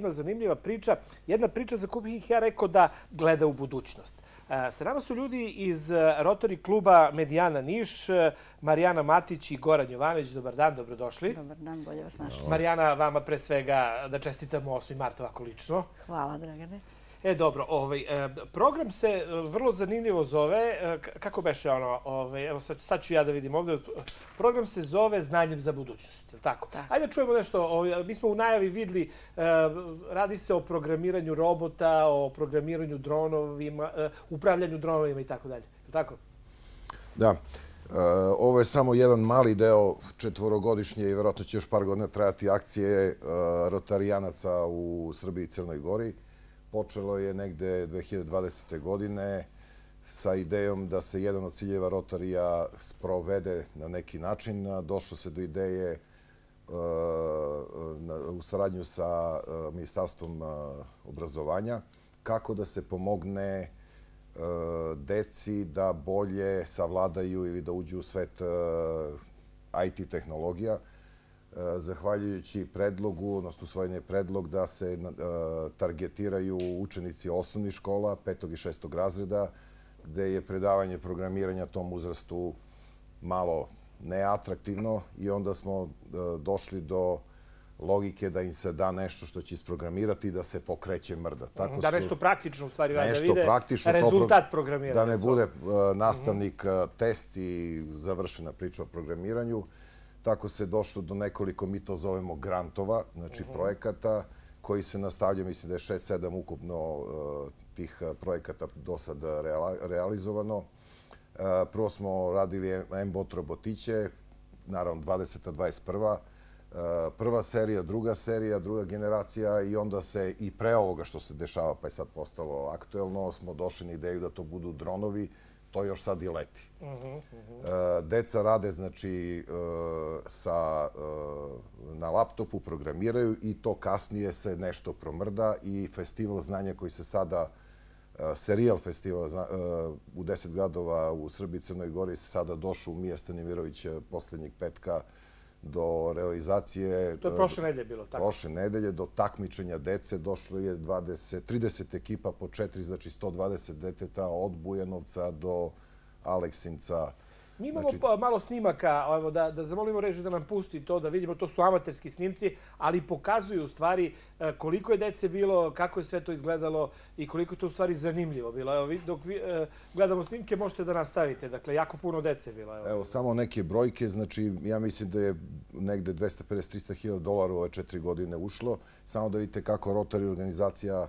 jedna zanimljiva priča. Jedna priča za koju bih ja rekao da gleda u budućnost. E, sa nama su ljudi iz Rotary kluba Medijana Niš, Marijana Matić i Goran Jovanović. Dobar dan, dobrodošli. Dobar dan, bolje vas našli. Marijana, vama pre svega da čestitamo 8. marta ovako lično. Hvala, Dragane. E, dobro, ovaj, e, program se e, vrlo zanimljivo zove, e, kako beše ono, ovaj, evo sad, sad ću ja da vidim ovdje, program se zove Znanjem za budućnost, je tako? Da. Ajde čujemo nešto, ovaj, mi smo u najavi vidli, radi se o programiranju robota, o programiranju dronovima, upravljanju dronovima i tako dalje, je tako? Da. Ovo je samo jedan mali deo četvorogodišnje i vjerojatno će još par godina trajati akcije rotarijanaca u Srbiji i Crnoj Gori. Počelo je negde 2020. godine sa idejom da se jedan od ciljeva Rotarija sprovede na neki način. Došlo se do ideje uh, u saradnju sa e, Ministarstvom e, obrazovanja kako da se pomogne deci da bolje savladaju ili da uđu u svet IT tehnologija. Zahvaljujući predlogu, odnosno usvojen je predlog da se eh, targetiraju učenici osnovnih škola, petog i šestog razreda, gde je predavanje programiranja tom uzrastu malo neatraktivno i onda smo eh, došli do logike da im se da nešto što će isprogramirati i da se pokreće mrda. Tako da nešto praktično u stvari da vide rezultat programiranja. Da ne bude nastavnik test i završena priča o programiranju. Tako se došlo do nekoliko, mi to zovemo grantova, znači mhm. projekata, koji se nastavljaju, mislim da je 6-7 ukupno uh, tih uh, projekata do sada realizovano. Uh, prvo smo radili M-Bot robotiće, naravno 20-21. Prva serija, druga serija, druga generacija i onda se i pre ovoga što se dešava, pa je sad postalo aktuelno, smo došli na ideju da to budu dronovi, to još sad i leti. Mhm, mhm. E, deca rade znači, e, sa, e, na laptopu, programiraju i to kasnije se nešto promrda i festival znanja koji se sada, serijal festival u deset gradova u Srbiji, Crnoj Gori se sada došao u Mija Stanimirović posljednjeg petka do realizacije... To je prošle nedelje bilo, tako? Prošle nedelje, do takmičenja dece došlo je 20, 30 ekipa po četiri, znači 120 deteta od Bujanovca do Aleksinca. Mi imamo znači... pa malo snimaka, evo, da, da zamolimo režiju da nam pusti to, da vidimo, to su amaterski snimci, ali pokazuju u stvari e, koliko je dece bilo, kako je sve to izgledalo i koliko je to u stvari zanimljivo bilo. Evo, dok vi, e, gledamo snimke, možete da nastavite. Dakle, jako puno dece bilo. Evo, evo samo neke brojke, znači ja mislim da je negde 250-300 hiljada dolara u ove četiri godine ušlo. Samo da vidite kako Rotary organizacija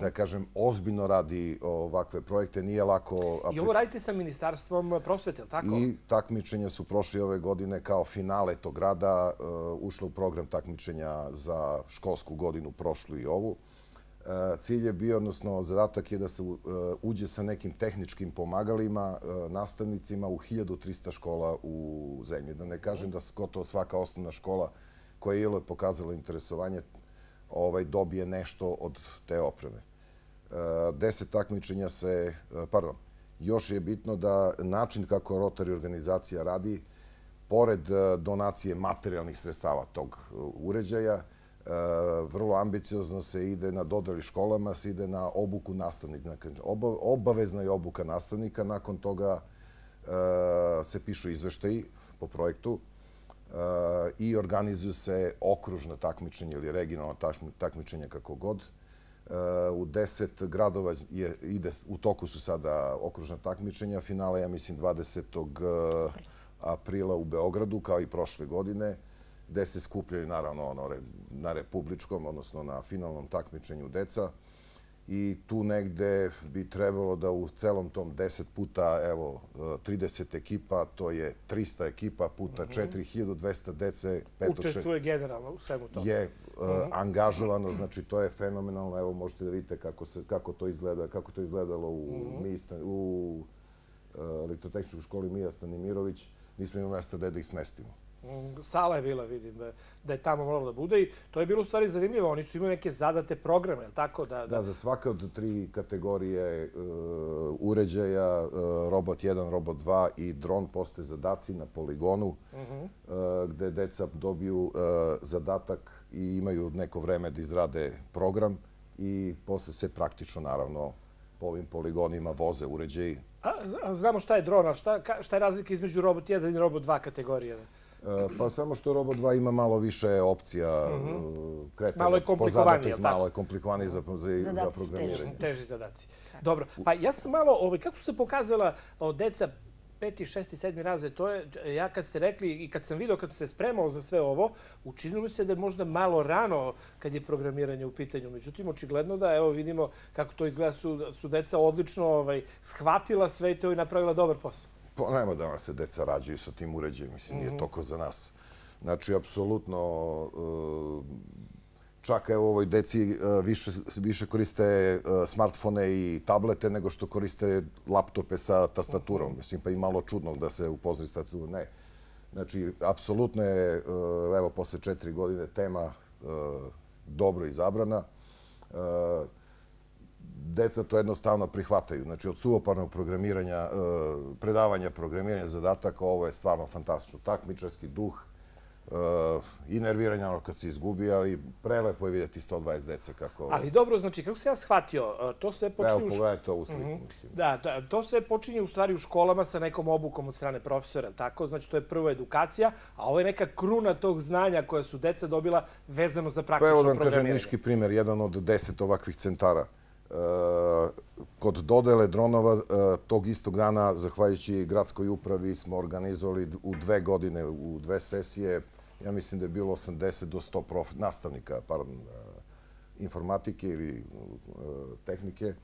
da kažem, ozbiljno radi ovakve projekte. Nije lako... I ovo radite sa Ministarstvom prosvete, tako? I takmičenja su prošli ove godine kao finale tog rada. E, ušlo u program takmičenja za školsku godinu, prošlu i ovu. E, cilj je bio, odnosno zadatak je da se e, uđe sa nekim tehničkim pomagalima nastavnicima u 1300 škola u zemlji. Da ne kažem da gotovo svaka osnovna škola koja je pokazala interesovanje ovaj, dobije nešto od te opreme. E, deset takmičenja se, e, pardon, još je bitno da način kako Rotary organizacija radi, pored e, donacije materijalnih sredstava tog e, uređaja, vrlo ambiciozno se ide na dodali školama, se ide na obuku nastavnika. Obavezna je obuka nastavnika, nakon toga se pišu izveštaji po projektu, i organizuju se okružna takmičenja ili regionalna takmičenja kako god. E, u deset gradova ide, u toku su sada okružna takmičenja. Finale, ja mislim, 20. E, aprila u Beogradu, kao i prošle godine, gde se skupljaju, naravno, ono, na republičkom, odnosno na finalnom takmičenju deca i tu negde bi trebalo da u celom tom 10 puta, evo, 30 ekipa, to je 300 ekipa puta 4200 mhm. dece. Učestvuje generalno u svemu tomu. Je mhm. angažovano, znači to je fenomenalno. Evo, možete da vidite kako to izgleda, kako to izgledalo u mhm. elektrotehničkoj školi Mija Stanimirović. Nismo imali mesta da ih smestimo. Sala je bila, vidim, da je tamo moralo da bude i to je bilo u stvari zanimljivo. Oni su imali neke zadate programe, ili tako? Da, za svake od tri kategorije e, uređaja, e, robot 1, robot 2 i dron postoje zadaci na poligonu, mhm. e, gde deca dobiju zadatak i imaju neko vreme da izrade program i posle se praktično, naravno, po ovim poligonima voze uređaji. A, znamo šta je dron, šta, šta je razlika između Robot 1 i Robot 2 kategorije? E, pa samo što Robot 2 ima malo više opcija mm -hmm. kretanja. Malo je komplikovanije, Malo je komplikovanije za, za, za programiranje. Teži, teži zadaci. Dobro, pa ja sam malo, ovaj, kako su se pokazala o, deca peti, šesti, sedmi raze, to je, ja kad ste rekli i kad sam vidio, kad se spremao za sve ovo, učinilo mi se da je možda malo rano kad je programiranje u pitanju. Međutim, očigledno da, evo vidimo kako to izgleda, su, su deca odlično ovaj, shvatila sve to i napravila dobar posao. Pa nema da se deca rađaju sa tim uređajem, mislim, nije mhm. toko za nas. Znači, apsolutno, čak evo ovoj deci e, više, više koriste e, smartfone i tablete nego što koriste laptope sa tastaturom. Mislim, pa i malo čudno da se upoznaju sa tastaturom. Ne. Znači, apsolutno je, e, evo, posle četiri godine tema dobro izabrana. Deca to jednostavno prihvataju. Znači, od suvoparnog programiranja, predavanja programiranja zadataka, ovo je stvarno fantastično. Takmičarski duh, i nerviranja ono kad se izgubi, ali prelepo je vidjeti 120 dece kako... Ali dobro, znači, kako se ja shvatio, to sve počinje... Evo, pogledajte ovu sliku, mhm. mislim. Da, to sve počinje u stvari u školama sa nekom obukom od strane profesora, tako? Znači, to je prva edukacija, a ovo je neka kruna tog znanja koje su deca dobila vezano za praktično programiranje. Pa evo da vam kažem niški primjer, jedan od deset ovakvih centara. E, kod dodele dronova e, tog istog dana, zahvaljujući gradskoj upravi, smo organizovali u dve godine, u dve sesije, ja mislim da je bilo 80 do 100 nastavnika pardon, e, informatike ili e, tehnike.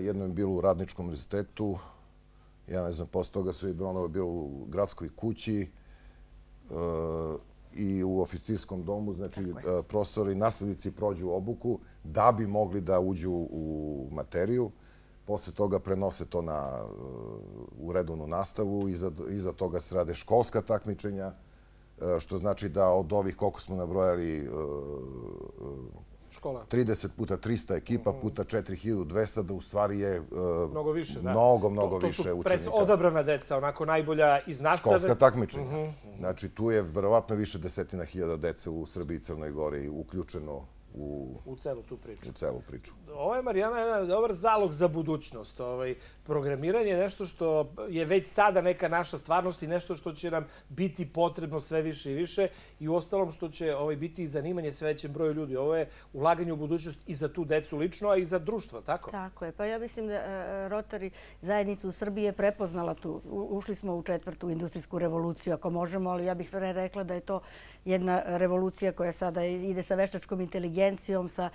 Jedno je bilo u Radničkom univerzitetu, ja ne znam, posle toga su i dronova bilo u gradskoj kući, i u oficirskom domu, znači e, profesori nastavnici prođu obuku da bi mogli da uđu u materiju. Posle toga prenose to na e, u redovnu nastavu. Iza, iza toga se rade školska takmičenja, e, što znači da od ovih koliko smo nabrojali škola. 30 puta 300 ekipa mm. puta 4200, da u stvari je uh, mnogo više, da. Mnogo, mnogo to, više učenika. To su pres odabrana deca, onako najbolja iz nastave. Školska takmičenja. -hmm. Znači, tu je verovatno više desetina hiljada dece u Srbiji i Crnoj Gori uključeno u, u celu tu priču. U celu priču. Ovo je, Marijana, jedan dobar zalog za budućnost. Ovaj, programiranje je nešto što je već sada neka naša stvarnost i nešto što će nam biti potrebno sve više i više i u ostalom što će ovaj, biti zanimanje sve većem broju ljudi. Ovo je ulaganje u budućnost i za tu decu lično, a i za društvo, tako? Tako je. Pa ja mislim da e, Rotary zajednica u Srbiji je prepoznala tu. Ušli smo u četvrtu industrijsku revoluciju, ako možemo, ali ja bih rekla da je to jedna revolucija koja sada ide sa veštačkom inteligencijom, sa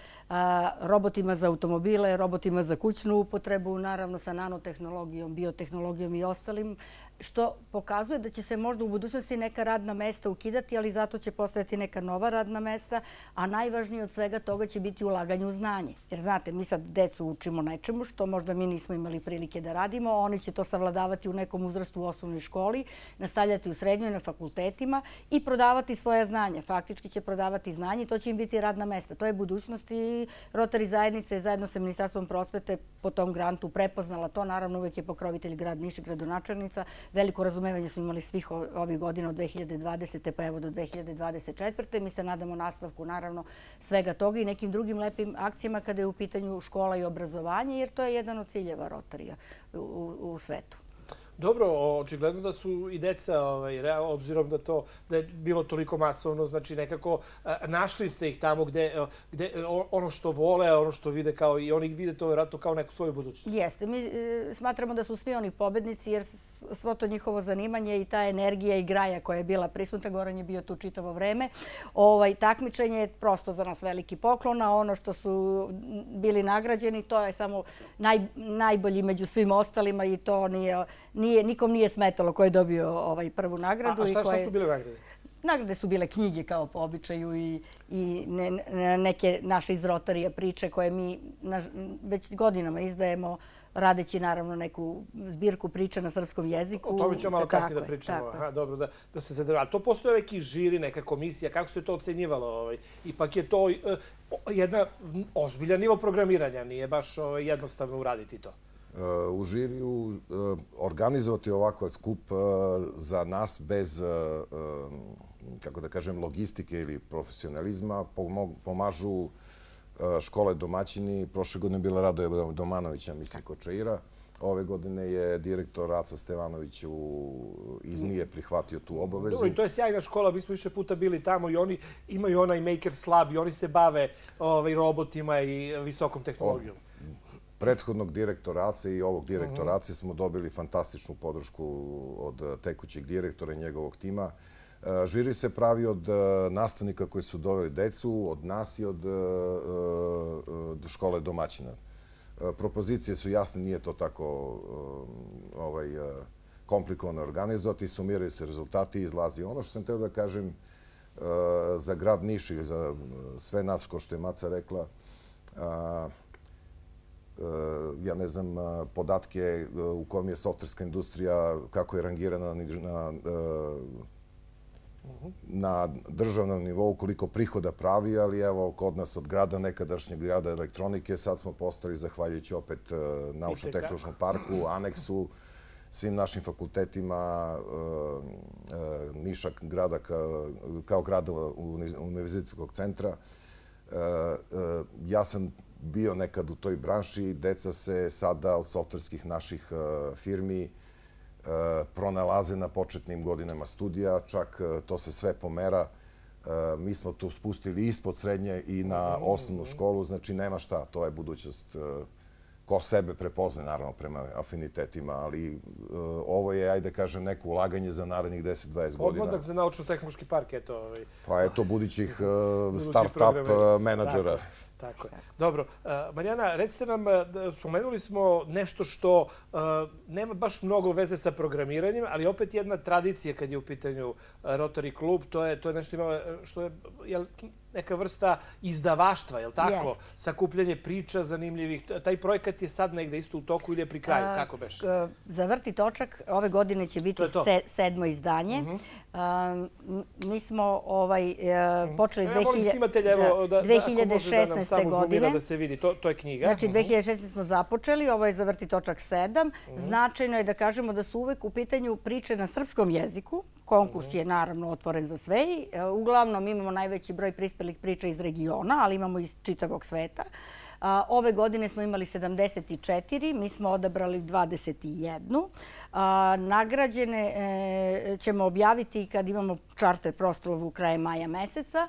robotima za automobile, robotima za kućnu upotrebu, naravno sa nanotehnologijom, biotehnologijom i ostalim što pokazuje da će se možda u budućnosti neka radna mesta ukidati, ali zato će postojati neka nova radna mesta, a najvažnije od svega toga će biti ulaganje u znanje. Jer znate, mi sad decu učimo nečemu što možda mi nismo imali prilike da radimo, oni će to savladavati u nekom uzrastu u osnovnoj školi, nastavljati u srednjoj na fakultetima i prodavati svoje znanje. Faktički će prodavati znanje i to će im biti radna mesta. To je budućnost i Rotary zajednice zajedno sa Ministarstvom prosvete po tom grantu prepoznala to. Naravno, uvek je pokrovitelj grad Niš gradonačelnica veliko razumevanje smo imali svih ovih godina od 2020. pa evo do 2024. Mi se nadamo nastavku naravno svega toga i nekim drugim lepim akcijama kada je u pitanju škola i obrazovanje, jer to je jedan od ciljeva Rotarija u, u svetu. Dobro, očigledno da su i deca, ovaj, obzirom da to da je bilo toliko masovno, znači nekako našli ste ih tamo gde, gde ono što vole, ono što vide kao i oni vide to vjerojatno kao neku svoju budućnost. Jeste, mi e, smatramo da su svi oni pobednici jer svo to njihovo zanimanje i ta energija i graja koja je bila prisutna, Goran je bio tu čitavo vreme, ovaj, takmičenje je prosto za nas veliki poklon, a ono što su bili nagrađeni, to je samo naj, najbolji među svim ostalima i to nije, nije, nikom nije smetalo ko je dobio ovaj prvu nagradu. A, a šta, šta su bile nagrade? Nagrade su bile knjige kao po običaju i, i ne, neke naše iz Rotarija priče koje mi na, već godinama izdajemo radeći naravno neku zbirku priča na srpskom jeziku. O tome ćemo malo kasnije da pričamo. Aha, dobro, da, da se zadrva. To postoje neki žiri, neka komisija, kako se to ocenjivalo? Ovaj? Ipak je to uh, jedna ozbilja nivo programiranja, nije baš ovaj, jednostavno uraditi to. Uh, u žiriju uh, organizovati ovako skup uh, za nas bez kako da kažem, logistike ili profesionalizma, pomažu škole domaćini. Prošle godine bila Radoje Domanovića, mislim, kod Čaira. Ove godine je direktor Raca Stevanović iz Nije prihvatio tu obavezu. Dobro, i to je sjajna škola. Mi smo više puta bili tamo i oni imaju onaj Makers Lab i oni se bave ovaj, robotima i visokom tehnologijom. Prethodnog direktora ACE i ovog direktora ACE smo dobili fantastičnu podršku od tekućeg direktora i njegovog tima. E, žiri se pravi od e, nastavnika koji su doveli decu, od nas i od e, škole domaćina. Propozicije su jasne, nije to tako ovaj, komplikovano organizovati, sumiraju se rezultati i izlazi. Ono što sam teo da kažem za grad Niš i za sve nas, ko što je Maca rekla, ja ne znam podatke u kojem je softverska industrija, kako je rangirana na na državnom nivou koliko prihoda pravi, ali evo, kod nas od grada, nekadašnjeg grada elektronike, sad smo postali, zahvaljujući opet e, Naučno-tehnološkom parku, aneksu, svim našim fakultetima e, e, Nišak grada kao grada univerzitetskog centra. Ja sam bio nekad u toj branši, deca se sada od softverskih naših firmi pronalaze na početnim godinama studija, čak e, to se sve pomera. E, mi smo to spustili ispod srednje i na osnovnu školu, znači nema šta, to je budućnost ko sebe prepozne, naravno, prema afinitetima, ali ovo je, ajde kažem, neko ulaganje za narednih 10-20 godina. Odmodak za naučno-tehnološki park, eto. Ovaj. Pa eto, budućih start-up menadžera. Tako je. Dobro. Uh, Marijana, recite nam, uh, spomenuli smo nešto što uh, nema baš mnogo veze sa programiranjem, ali opet jedna tradicija kad je u pitanju Rotary klub, to je, to je nešto ima, što je jel, neka vrsta izdavaštva, je li tako? Yes. Sakupljanje priča zanimljivih. Taj projekat je sad negde isto u toku ili je pri kraju? Kako beš? Za Vrti točak ove godine će biti sedmo izdanje. Mhm. Mi smo ovaj, e, počeli 2016. Godine. da se vidi. To je knjiga. Znači, 2016. Mhm. smo započeli. Ovo je za Vrti točak 7. Mhm. Značajno je da kažemo da su uvek u pitanju priče na srpskom jeziku. Konkurs je naravno otvoren za sve. E, uglavnom imamo najveći broj prispelih priča iz regiona, ali imamo iz čitavog sveta. Ove godine smo imali 74, mi smo odabrali 21. Nagrađene e, ćemo objaviti kad imamo čarter proslavu kraje maja meseca,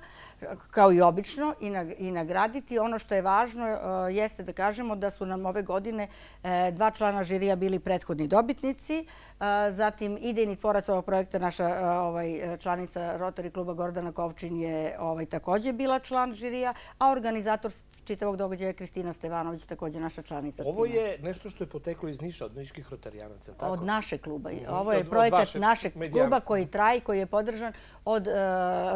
kao i obično, i nagraditi. Ono što je važno e, jeste da kažemo da su nam ove godine e, dva člana žirija bili prethodni dobitnici. Zatim, idejni tvorac ovog projekta, naša ovaj, članica Rotary kluba Gordana Kovčin je ovaj, također bila član žirija, a organizator čitavog događaja je Kristina Stevanović, također naša članica. Ovo je nešto što je poteklo iz Niša, od niških rotarijanaca, tako? Od naše kluba. Mhm. Ovo je projekat našeg kluba koji traji, koji je podržan od e,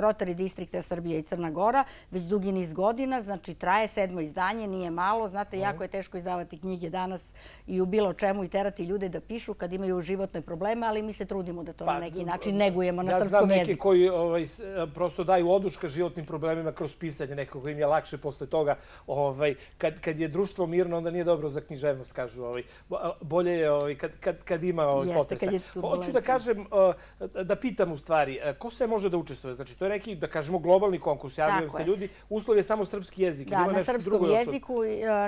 Rotary distrikta Srbije i Crna Gora već dugi niz godina. Znači, traje sedmo izdanje, nije malo. Znate, jako je teško izdavati knjige danas i u bilo čemu i terati ljude da pišu kad imaju životne probleme, ali mi se trudimo da to na pa, neki način negujemo na srpskom jeziku. Ja znam neki koji ovaj, prosto daju oduška životnim problemima kroz pisanje nekog im je lakše posle toga. Ovaj, kad je društvo mirno, onda nije dobro za književnost, kažu. Bolje je kad ima potresa. Hoću da kažem, da pitam u stvari, ko se može da učestvuje? Znači, to je neki, da kažemo, globalni konkurs. Javljaju se ljudi. Uslov je samo srpski jezik. Da, na srpskom jeziku,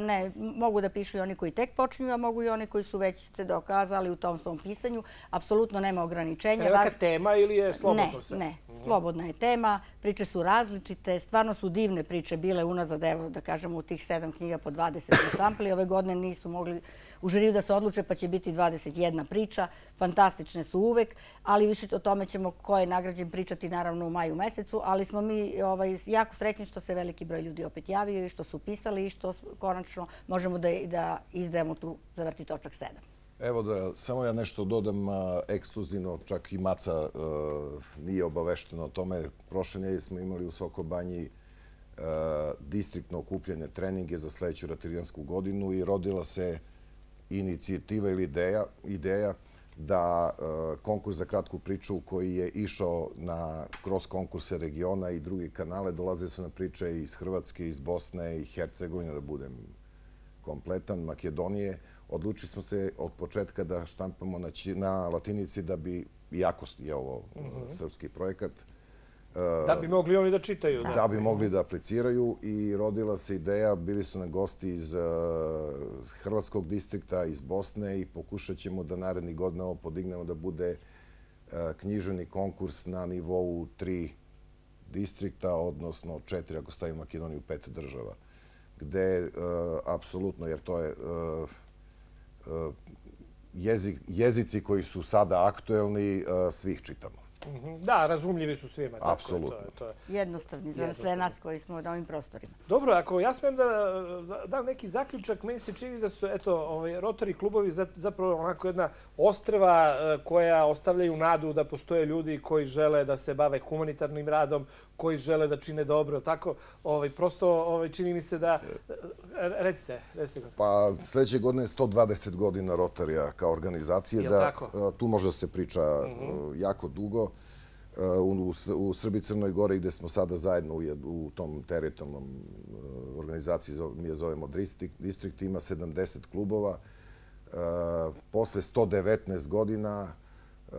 ne, mogu da pišu i oni koji tek počinju, a mogu i oni koji su već se dokazali u tom svom pisanju. Apsolutno nema ograničenja. Je neka tema ili je slobodno sve? Ne, ne. Slobodna je tema. Priče su različite. Stvarno su divne priče bile unazad, evo da kažemo, u tih sedam knjiga po 20 štampali. Ove godine nisu mogli u žiriju da se odluče, pa će biti 21 priča. Fantastične su uvek, ali više o tome ćemo ko je nagrađen pričati naravno u maju mesecu, ali smo mi ovaj, jako srećni što se veliki broj ljudi opet javio i što su pisali i što konačno možemo da, da izdajemo tu zavrti točak 7. Evo da samo ja nešto dodam ekskluzivno, čak i Maca e, nije obaveštena o tome. Prošle nedelje smo imali u Sokobanji e, distriktno okupljanje treninge za sledeću ratirijansku godinu i rodila se inicijativa ili ideja, ideja da e, konkurs za kratku priču koji je išao na kroz konkurse regiona i drugi kanale dolaze su na priče iz Hrvatske, iz Bosne i Hercegovine, da budem kompletan, Makedonije. Odlučili smo se od početka da štampamo na latinici da bi, iako je ovo mhm. srpski projekat, Da bi mogli oni da čitaju. Da bi mogli da apliciraju i rodila se ideja, bili su na gosti iz eh, Hrvatskog distrikta, iz Bosne i pokušat ćemo da naredni godina ovo podignemo da bude eh, književni konkurs na nivou tri distrikta, odnosno četiri ako stavimo Makedoniju, pet država. Gde, eh, apsolutno, jer to je jezici koji su sada aktuelni, svih čitamo. Mhm. Da, razumljivi su svima. Apsolutno. Jednostavni za sve nas koji smo na ovim prostorima. Dobro, ako ja smem da dam neki zaključak, meni se čini da su ovaj, Rotary klubovi zapravo onako jedna ostrva e, koja ostavljaju nadu da postoje ljudi koji žele da se bave humanitarnim radom, koji žele da čine dobro. Tako, ovaj, prosto čini mi se da... E, recite, recite. Pa sljedeće godine je 120 godina Rotarija kao organizacije. da e, Tu može da se priča mhm. jako dugo u Srbiji Crnoj Gori gde smo sada zajedno u tom teritorijalnom eh, organizaciji, mi je zovemo Distrikt, ima 70 klubova. Uh, posle 119 godina uh,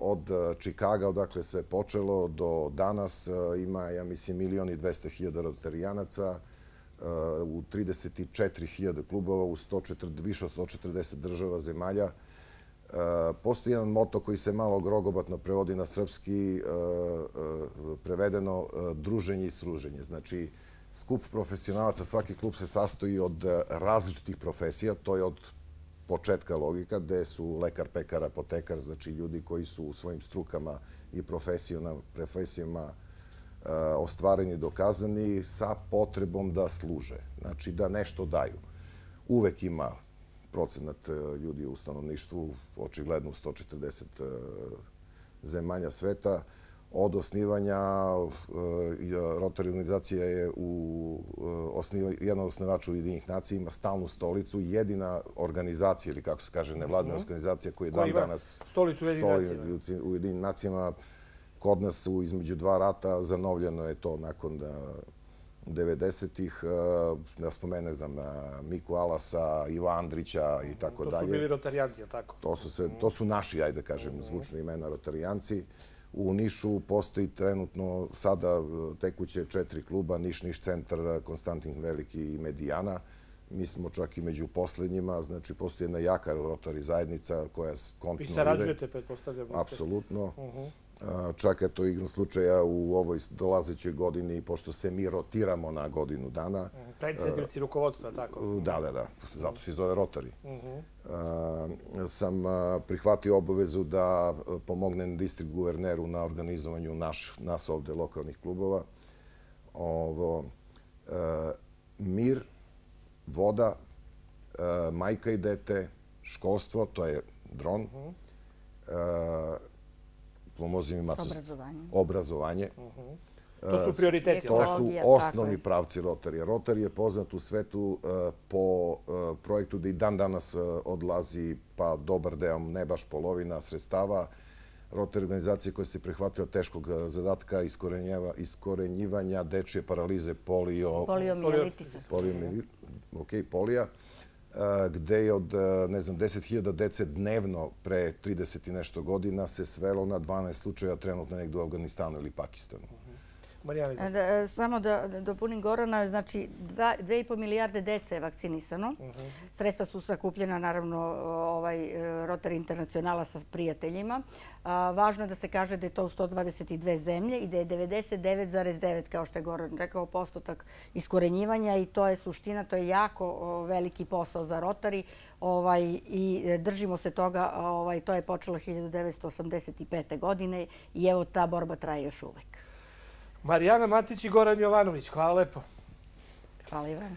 od Čikaga, odakle sve počelo, do danas ima, ja mislim, milion i 200 hiljada rotarijanaca u 34 hiljada klubova, u više od 140 država zemalja. Postoji jedan moto koji se malo grogobatno prevodi na srpski, e, e, prevedeno e, druženje i struženje. Znači, skup profesionalaca, svaki klub se sastoji od različitih profesija, to je od početka logika, gde su lekar, pekar, apotekar, znači ljudi koji su u svojim strukama i profesijama ostvareni i dokazani sa potrebom da služe, znači da nešto daju. Uvek ima procenat e, ljudi u stanovništvu, očigledno u 140 e, zemalja sveta. Od osnivanja e, Rotary organizacija je jedna od osnivača Ujedinih nacija, ima stalnu stolicu, jedina organizacija, ili kako se kaže, nevladna mhm. organizacija koja je dan danas stolicu u Ujedinim nacijama. Kod nas između dva rata zanovljeno je to nakon da 90-ih, eh, da spomene, ne znam, Miku Alasa, Iva Andrića i tako dalje. To su bili rotarijanci, tako? To su naši, ajde kažem, zvučni imena rotarijanci. U Nišu postoji trenutno sada eh, tekuće četiri kluba, Niš, Niš centar, Konstantin Veliki i Medijana. Mi smo čak i među poslednjima, znači postoji jedna jaka rotari zajednica koja kontinuo ide. Vi sarađujete, pretpostavljam? Apsolutno. Mhm čak to igrom slučaja u ovoj dolazećoj godini, pošto se mi rotiramo na godinu dana. Mhm, predsjednici rukovodstva, tako? Da, da, da. Zato se zove Rotari. Mhm. Sam prihvatio obavezu da pomognem distrikt guverneru na organizovanju nas ovde lokalnih klubova. Mir, voda, majka i dete, školstvo, to je dron, pomozim obrazovanje. Mhm. To su prioriteti. To su osnovni pravci Rotarija. Rotarija je poznat u svetu e, po e, projektu da i dan danas e, odlazi pa dobar deo, ne baš polovina sredstava. Rotarija organizacija koja se prihvatila teškog zadatka iskorenjivanja dečije paralize polio... Poliomijelitisa. Ok, polija Eh, gde je od, eh, ne znam, 10.000 dece dnevno pre 30 i nešto godina se svelo na 12 slučaja trenutno negdje u Afganistanu ili Pakistanu. E, e, samo da dopunim Gorana, znači 2,5 milijarde dece je vakcinisano. Mhm. Sredstva su sakupljena, naravno, ovaj, Rotary Internacionala sa prijateljima. Važno je da se kaže da je to u 122 zemlje i da je 99,9, kao što je Goran rekao, postotak iskorenjivanja i to je suština, to je jako veliki posao za Rotary ovaj, i držimo se toga, ovaj, to je počelo 1985. godine i evo ta borba traje još uvek. Marijana Matić i Goran Jovanović. Hvala lepo. Hvala Ivana.